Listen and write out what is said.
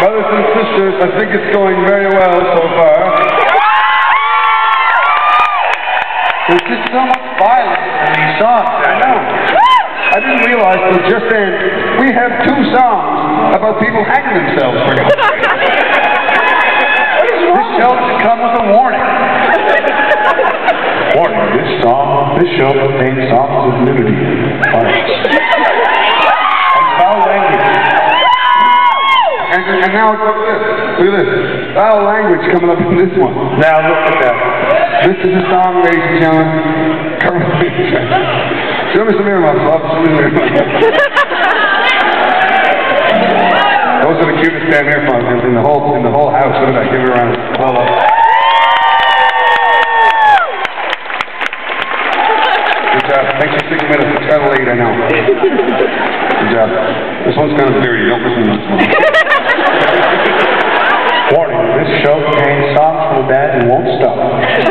Brothers and sisters, I think it's going very well so far. There's just so much violence in these songs. I know. I didn't realize till just then we have two songs about people hanging themselves for. This show should come with a warning. Warning, this song, this show contains songs of nudity, And, and now look at this. Look at this. Language coming up in this one. Now look at that. This is a song, ladies and gentlemen. Come on. Show me some earmuffs, love. Show me some earmuffs. Those are the cutest damn earphones in, the whole in the whole house. Look at that. Give it a round. of applause. Good job. Thanks for sticking with us. It's kind of late, I know. Good job. This one's kind of. Don't listen to this one. Show contains songs from the band who won't stop.